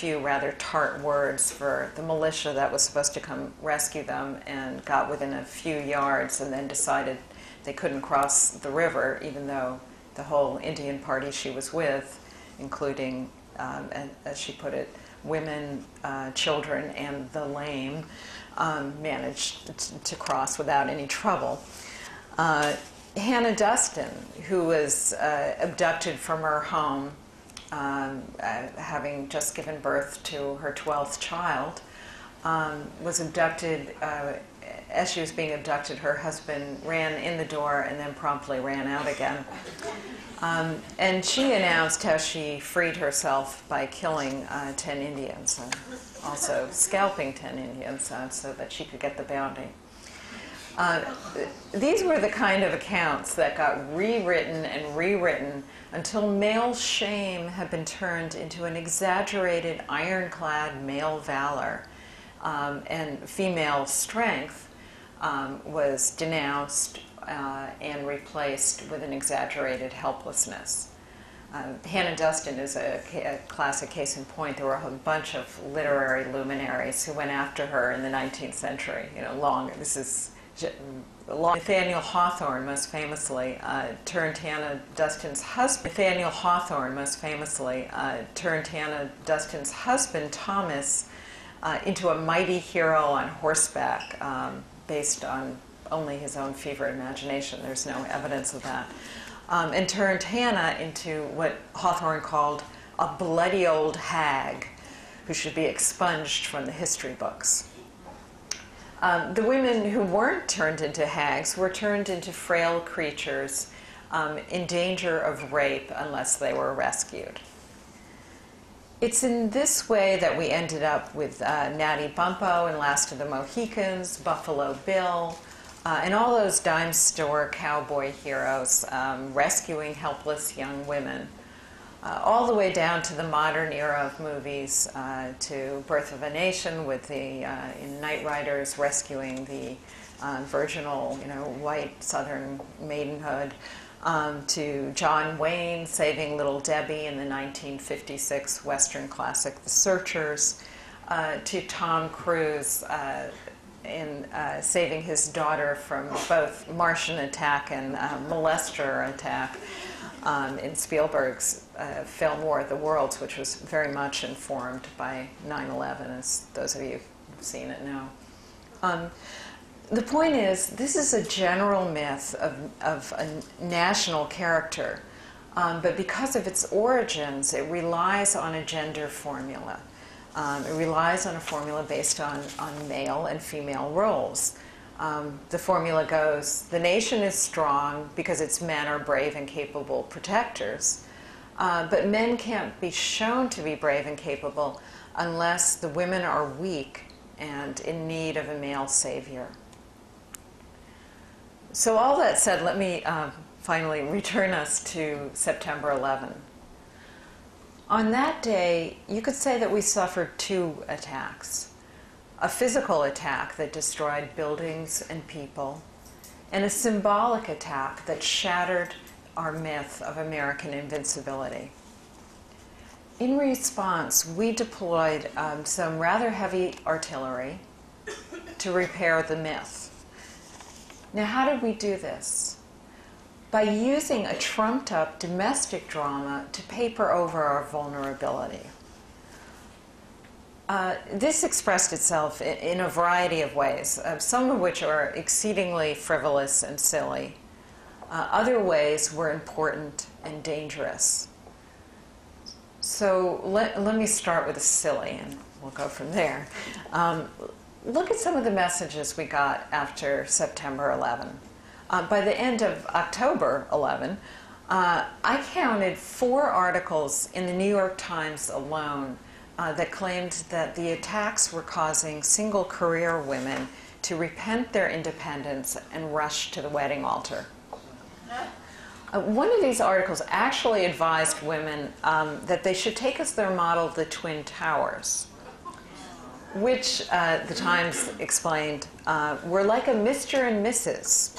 few rather tart words for the militia that was supposed to come rescue them and got within a few yards and then decided they couldn't cross the river, even though the whole Indian party she was with, including, um, as she put it, women, uh, children, and the lame, um, managed to cross without any trouble. Uh, Hannah Dustin, who was uh, abducted from her home, um, uh, having just given birth to her 12th child, um, was abducted. Uh, as she was being abducted, her husband ran in the door and then promptly ran out again. Um, and she announced how she freed herself by killing uh, 10 Indians also scalping 10 Indians uh, so that she could get the bounty. Uh, these were the kind of accounts that got rewritten and rewritten until male shame had been turned into an exaggerated, ironclad male valor, um, and female strength um, was denounced uh, and replaced with an exaggerated helplessness. Um, Hannah Duston is a, a, classic case in point. There were a whole bunch of literary luminaries who went after her in the 19th century. You know, long. This is Nathaniel Hawthorne, most famously, uh, turned Hannah Duston's husband. Nathaniel Hawthorne, most famously, uh, turned Hannah Duston's husband, Thomas, uh, into a mighty hero on horseback, um, based on only his own fevered imagination. There's no evidence of that. Um, and turned Hannah into what Hawthorne called a bloody old hag who should be expunged from the history books. Um, the women who weren't turned into hags were turned into frail creatures um, in danger of rape unless they were rescued. It's in this way that we ended up with uh, Natty Bumppo and Last of the Mohicans, Buffalo Bill, uh, and all those dime store cowboy heroes um, rescuing helpless young women uh, all the way down to the modern era of movies, uh, to Birth of a Nation with the uh, in Night Riders rescuing the uh, virginal, you know, white Southern maidenhood, um, to John Wayne saving Little Debbie in the 1956 Western classic The Searchers, uh, to Tom Cruise uh, in saving his daughter from both Martian attack and molester attack um, in Spielberg's uh, film War of the Worlds, which was very much informed by 9 11, as those of you who've seen it know. Um, the point is, this is a general myth of, of a national character, um, but because of its origins, it relies on a gender formula. Um, it relies on a formula based on, on male and female roles. Um, the formula goes the nation is strong because its men are brave and capable protectors. Uh, but men can't be shown to be brave and capable unless the women are weak and in need of a male savior. So, all that said, let me uh, finally return us to September 11. On that day, you could say that we suffered two attacks a physical attack that destroyed buildings and people, and a symbolic attack that shattered our myth of American invincibility. In response, we deployed um, some rather heavy artillery to repair the myth. Now, how did we do this? By using a trumped up domestic drama to paper over our vulnerability. Uh, this expressed itself in, in, a variety of ways, uh, some of which are exceedingly frivolous and silly. Uh, other ways were important and dangerous. So let, let me start with the silly, and we'll go from there. Um, look at some of the messages we got after September 11. Uh, by the end of October 11, uh, I counted four articles in the New York Times alone uh, that claimed that the attacks were causing single career women to repent their independence and rush to the wedding altar. Uh, one of these articles actually advised women um, that they should take as their model the Twin Towers, which uh, the Times explained uh, were like a Mr. and Mrs.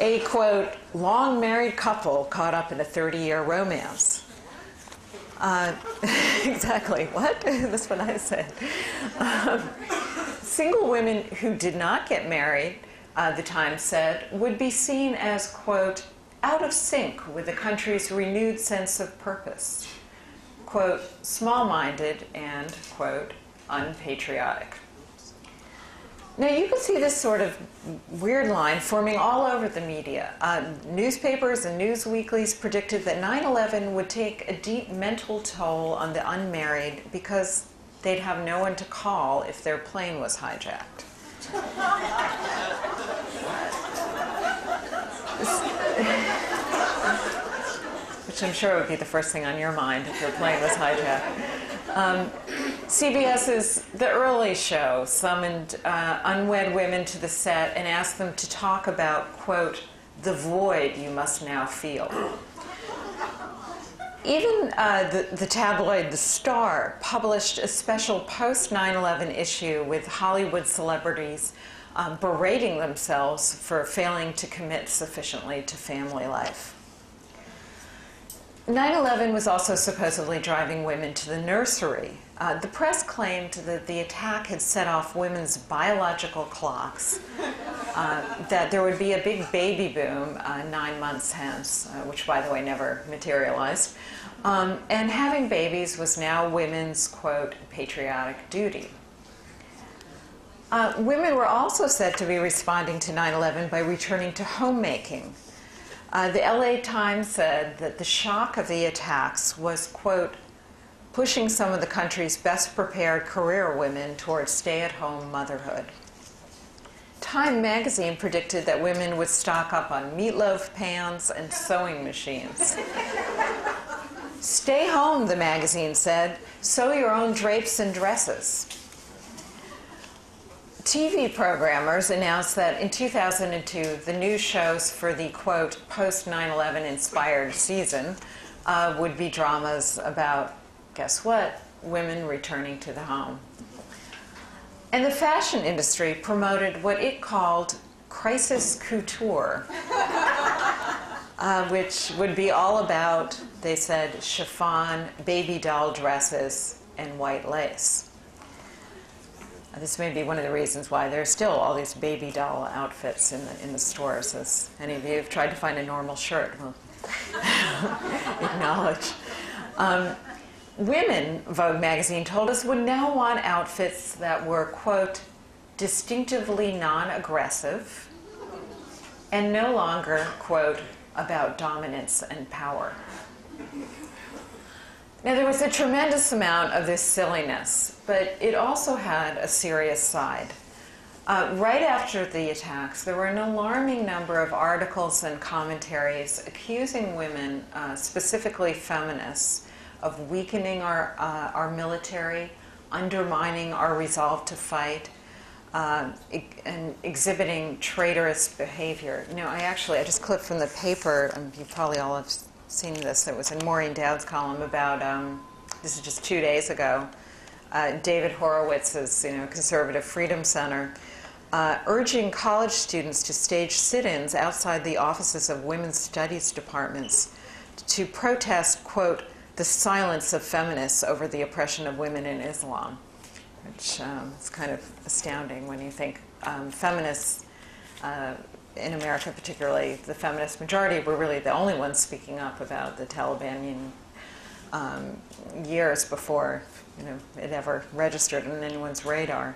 a quote, long married couple caught up in a 30 year romance. Uh, exactly. What? That's what I said. Um, single women who did not get married, uh, the Times said, would be seen as, quote, out of sync with the country's renewed sense of purpose, quote, small minded, and, quote, unpatriotic. Now, you can see this sort of weird line forming all over the media. Uh, newspapers and news weeklies predicted that 9 11 would take a deep mental toll on the unmarried because they'd have no one to call if their plane was hijacked. Which I'm sure would be the first thing on your mind if your plane was hijacked. Um, CBS's The Early Show summoned uh, unwed women to the set and asked them to talk about, quote, the void you must now feel. Even uh, the, the, tabloid The Star published a special post 9 11 issue with Hollywood celebrities um, berating themselves for failing to commit sufficiently to family life. 9 11 was also supposedly driving women to the nursery. Uh, the press claimed that the attack had set off women's biological clocks, uh, that there would be a big baby boom uh, nine months hence, uh, which, by the way, never materialized. Um, and having babies was now women's, quote, patriotic duty. Uh, women were also said to be responding to 9 11 by returning to homemaking. Uh, the LA Times said that the shock of the attacks was, quote, pushing some of the country's best prepared career women towards stay at home motherhood. Time magazine predicted that women would stock up on meatloaf pans and sewing machines. Stay home, the magazine said. Sew your own drapes and dresses. TV programmers announced that in 2002, the new shows for the quote post 9 11 inspired season uh, would be dramas about, guess what, women returning to the home. And the fashion industry promoted what it called crisis couture, uh, which would be all about, they said, chiffon, baby doll dresses, and white lace. This may be one of the reasons why there's still all these baby doll outfits in the, in the stores. As any of you have tried to find a normal shirt, will acknowledge. Um, women, Vogue magazine told us, would now want outfits that were, quote, distinctively non aggressive and no longer, quote, about dominance and power. Now, there was a tremendous amount of this silliness, but it also had a serious side. Uh, right after the attacks, there were an alarming number of articles and commentaries accusing women, uh, specifically feminists, of weakening our, uh, our military, undermining our resolve to fight, uh, and exhibiting traitorous behavior. You know, I actually, I just clipped from the paper, and you probably all have seen this. It was in Maureen Dowd's column about um, this is just two days ago. Uh, David Horowitz's you know conservative freedom center. Uh, urging college students to stage sit-ins outside the offices of women's studies departments to protest, quote, the silence of feminists over the oppression of women in Islam, which um, is kind of astounding when you think um, feminists uh, in America, particularly the feminist majority, were really the only ones speaking up about the Taliban um, years before you know, it ever registered on anyone's radar.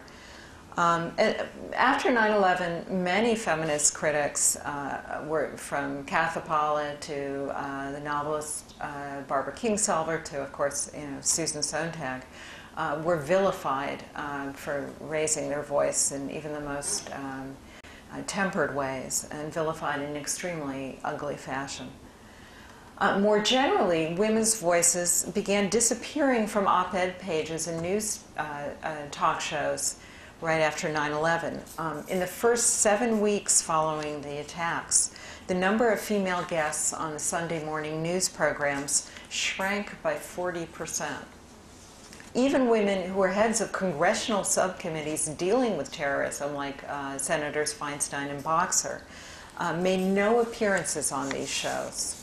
Um, after 9 11, many feminist critics, uh, were from Katha Pollitt to uh, the novelist uh, Barbara Kingsolver to, of course, you know, Susan Sontag, uh, were vilified uh, for raising their voice in even the most um, uh, tempered ways and vilified in an extremely ugly fashion. Uh, more generally, women's voices began disappearing from op ed pages and news uh, uh talk shows right after 9 11. Um, in the first seven weeks following the attacks, the number of female guests on the Sunday morning news programs shrank by 40 percent even women who were heads of congressional subcommittees dealing with terrorism, like uh, Senators Feinstein and Boxer, uh, made no appearances on these shows.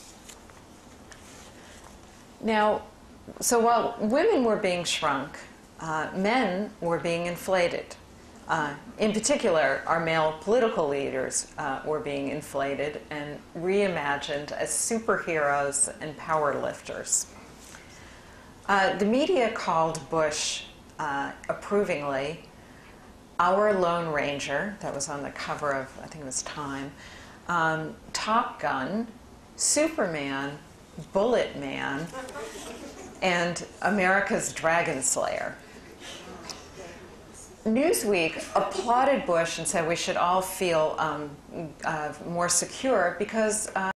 Now, so while women were being shrunk, uh, men were being inflated. Uh, in particular, our male political leaders uh, were being inflated and reimagined as superheroes and power lifters. Uh, the media called Bush uh, approvingly our Lone Ranger, that was on the cover of, I think it was Time, um, Top Gun, Superman, Bullet Man, and America's Dragon Slayer. Newsweek applauded Bush and said we should all feel um, uh, more secure because. Uh,